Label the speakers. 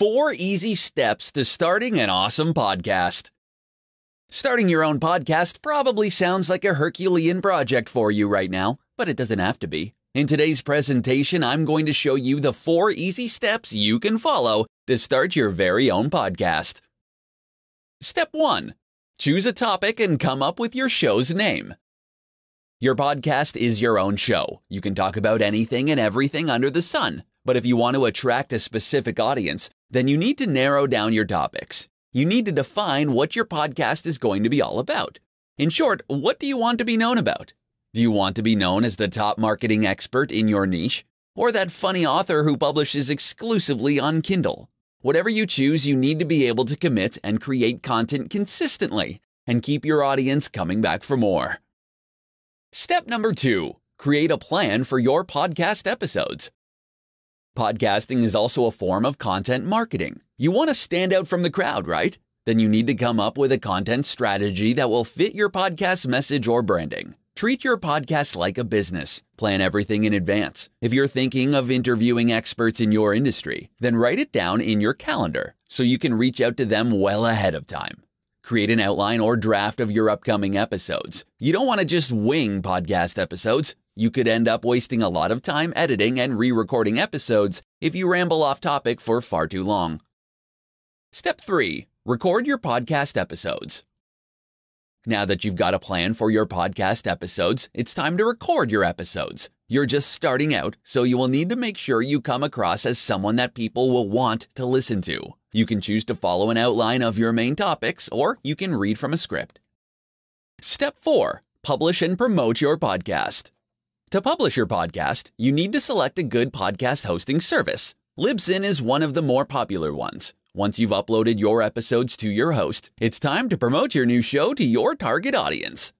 Speaker 1: Four easy steps to starting an awesome podcast. Starting your own podcast probably sounds like a Herculean project for you right now, but it doesn't have to be. In today's presentation, I'm going to show you the four easy steps you can follow to start your very own podcast. Step 1 Choose a topic and come up with your show's name. Your podcast is your own show. You can talk about anything and everything under the sun. But if you want to attract a specific audience, then you need to narrow down your topics. You need to define what your podcast is going to be all about. In short, what do you want to be known about? Do you want to be known as the top marketing expert in your niche? Or that funny author who publishes exclusively on Kindle? Whatever you choose, you need to be able to commit and create content consistently and keep your audience coming back for more. Step number two create a plan for your podcast episodes. Podcasting is also a form of content marketing. You want to stand out from the crowd, right? Then you need to come up with a content strategy that will fit your podcast message or branding. Treat your podcast like a business. Plan everything in advance. If you're thinking of interviewing experts in your industry, then write it down in your calendar so you can reach out to them well ahead of time. Create an outline or draft of your upcoming episodes. You don't want to just wing podcast episodes. You could end up wasting a lot of time editing and re recording episodes if you ramble off topic for far too long. Step 3 Record your podcast episodes. Now that you've got a plan for your podcast episodes, it's time to record your episodes. You're just starting out, so you will need to make sure you come across as someone that people will want to listen to. You can choose to follow an outline of your main topics, or you can read from a script. Step 4 Publish and promote your podcast. To publish your podcast, you need to select a good podcast hosting service. Libsyn is one of the more popular ones. Once you've uploaded your episodes to your host, it's time to promote your new show to your target audience.